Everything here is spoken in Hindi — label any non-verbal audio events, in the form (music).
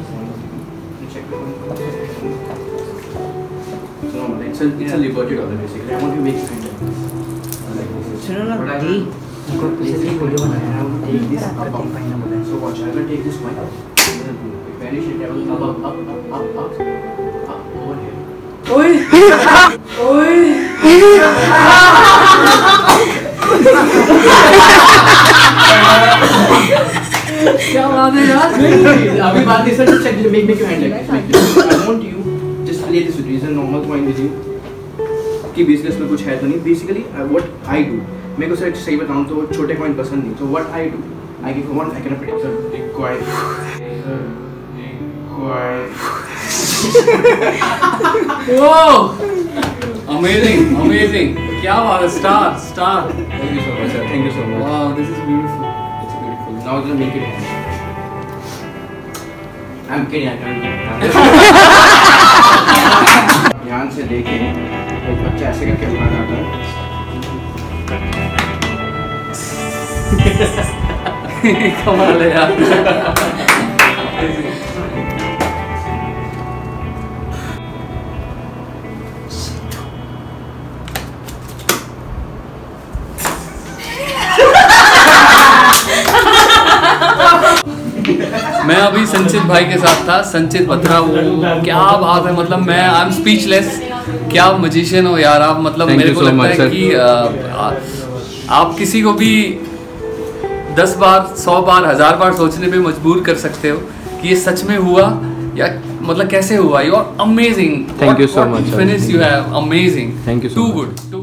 So normal. It's a it's a liberty dollar basically. I want to make it like this. सुनो ना But I दी will- पीछे से वीडियो बनाना है हम take this. हैं बोला So watch. I will take this one. Vanish it. I will up, up, up, up, up, up, up over here. ओए ओए क्या बात है यार (laughs) अभी बात like this. Make this. I want you just play this with you. It's a normal point with you. कि बिज़नेस में कुछ है तो नहीं बेसिकली व्हाट आई डू मेरे को सर सही बताऊँ तो छोटे कॉइन पसंद नहीं तो what I do I give one I can predict sir big coin! Amazing, amazing. क्या बात है star star thank you so much sir thank you so much wow this is beautiful. Now you make it. I'm kidding. (laughs) यहाँ से देखें एक बच्चा ऐसे करके मार रहा है. (laughs) कमाल है यार. (laughs) भाई के साथ था संचित बत्रा वो क्या बात है मतलब मैं आई एम स्पीचलेस क्या मजिशियन हो यार आप मतलब Thank मेरे को so लगता much, है sir. कि आ, आ, आप किसी को भी दस बार सौ बार हज़ार बार सोचने पे मजबूर कर सकते हो कि ये सच में हुआ या मतलब कैसे हुआ you are amazing you so much, sir. Finish you have amazing you so too. Good